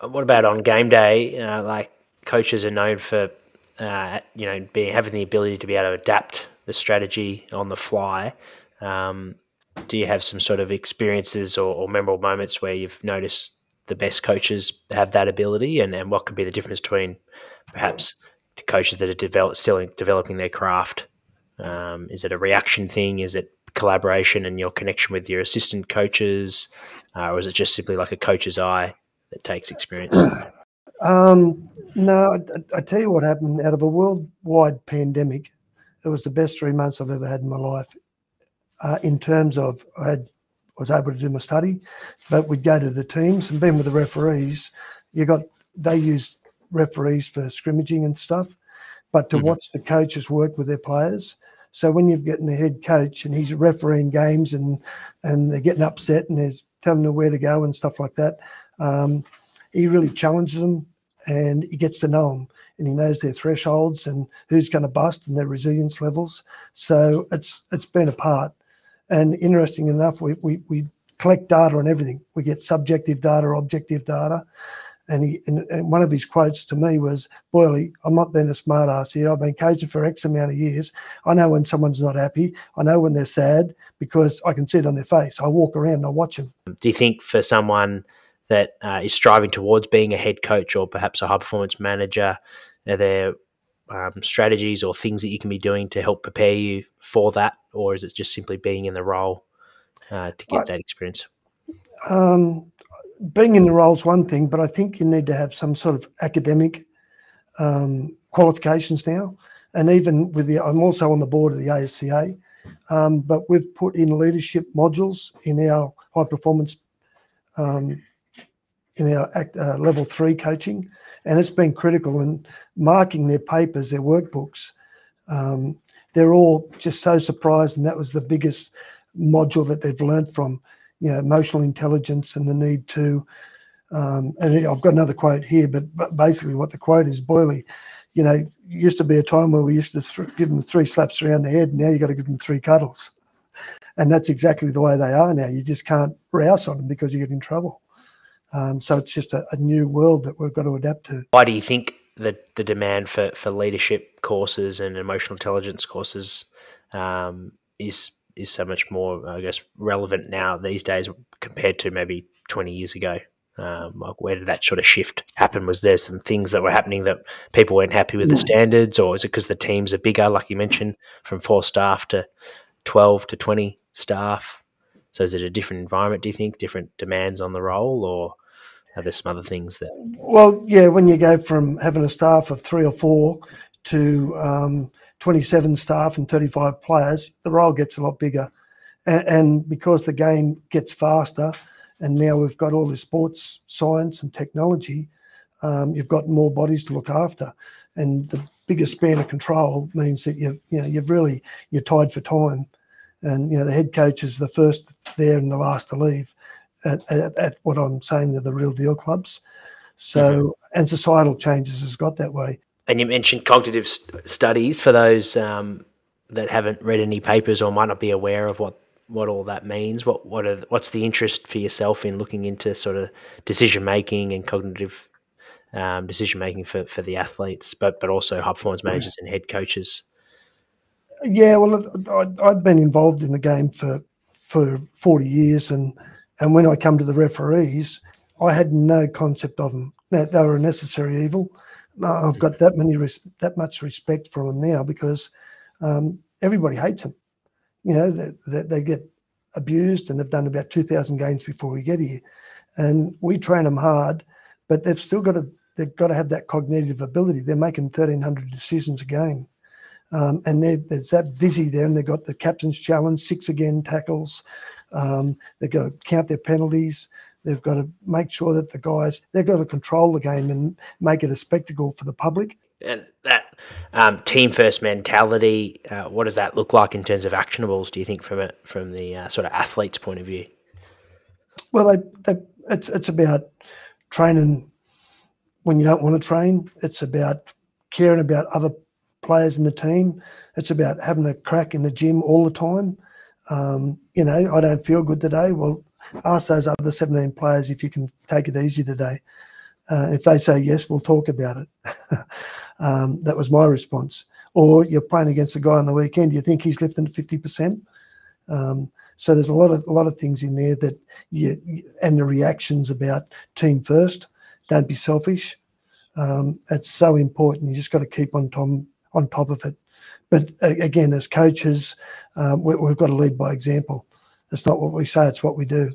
what about on game day? Uh, like coaches are known for, uh, you know, being having the ability to be able to adapt the strategy on the fly. Um, do you have some sort of experiences or, or, memorable moments where you've noticed the best coaches have that ability, and, and what could be the difference between perhaps coaches that are develop, still developing their craft? Um, is it a reaction thing? Is it collaboration and your connection with your assistant coaches, uh, or is it just simply like a coach's eye that takes experience? Um, no, I, I, tell you what happened. Out of a worldwide pandemic, it was the best three months I've ever had in my life. Uh, in terms of, I had, was able to do my study, but we'd go to the teams and being with the referees, you got they use referees for scrimmaging and stuff, but to mm-hmm. watch the coaches work with their players so when you've getting the head coach and he's refereeing games and and they're getting upset and they're telling them where to go and stuff like that, um, he really challenges them and he gets to know them and he knows their thresholds and who's going to bust and their resilience levels. So it's it's been a part. And interesting enough, we, we, we collect data on everything. We get subjective data, objective data, and he and, and, one of his quotes to me was, "Boyley, I'm not being a smart ass here. I've been coaching for X amount of years. I know when someone's not happy. I know when they're sad because I can see it on their face. I walk around and I watch them." Do you think for someone that uh, is striving towards being a head coach or perhaps a high performance manager, are there um, strategies or things that you can be doing to help prepare you for that, or is it just simply being in the role uh, to get I, that experience? Um, being in the role is one thing, but I think you need to have some sort of academic um, qualifications now. And even with the, I'm also on the board of the ASCA, um, but we've put in leadership modules in our high performance, um, in our uh, level three coaching, and it's been critical in marking their papers, their workbooks. Um, they're all just so surprised, and that was the biggest module that they've learned from you know, emotional intelligence and the need to. Um, and I've got another quote here, but, but basically what the quote is, Boyley, you know, used to be a time where we used to th- give them three slaps around the head. and Now you got to give them three cuddles, and that's exactly the way they are now. You just can't rouse on them because you get in trouble. Um, so it's just a, a, new world that we've got to adapt to. Why do you think that the demand for, for leadership courses and emotional intelligence courses um, is is so much more, I guess, relevant now these days compared to maybe 20 years ago? Um, like where did that sort of shift happen? Was there some things that were happening that people weren't happy with the standards, or is it because the teams are bigger, like you mentioned, from four staff to 12 to 20 staff? So is it a different environment, do you think, different demands on the role, or are there some other things that? Well, yeah, when you go from having a staff of three or four to um, 27 staff and 35 players, the role gets a lot bigger. And, and, because the game gets faster, and now we've got all the sports science and technology, um, you've got more bodies to look after. And the bigger span of control means that you you know you've really you're tied for time, and you know the head coach is the first there and the last to leave. At, at, at what I'm saying, are the real deal clubs. So, mm-hmm. and societal changes has got that way and you mentioned cognitive st- studies for those um, that haven't read any papers or might not be aware of what what all that means. What what are what's the interest for yourself in looking into sort of decision making and cognitive um, decision making for, for the athletes, but but also high performance managers and head coaches. Yeah, well, I've been involved in the game for for forty years, and and when I come to the referees, I had no concept of them. That they were a necessary evil. I've got that many that much respect for them now because um, everybody hates them. You know, they, they, they, get abused and they've done about 2,000 games before we get here. And we train them hard, but they've still got to they've got to have that cognitive ability. They're making 1,300 decisions a game. Um, and they're, they're that busy there, and they've got the captain's challenge, six again tackles. Um, they've got to count their penalties. They've got to make sure that the guys they've got to control the game and make it a spectacle for the public. And that um, team first mentality, uh, what does that look like in terms of actionables? Do you think from it from the uh, sort of athlete's point of view? Well, they, they, it's it's about training when you don't want to train. It's about caring about other players in the team. It's about having a crack in the gym all the time. Um, you know, I don't feel good today. Well, ask those other 17 players if you can take it easy today. Uh, if they say yes, we'll talk about it. um, that was my response. Or you're playing against a guy on the weekend. You think he's lifting fifty percent? Um, so there's a lot of a lot of things in there that you and the reactions about team first. Don't be selfish. Um, it's so important. You just got to keep on top on top of it. But again, as coaches, um, we, have got to lead by example. It's not what we say; it's what we do.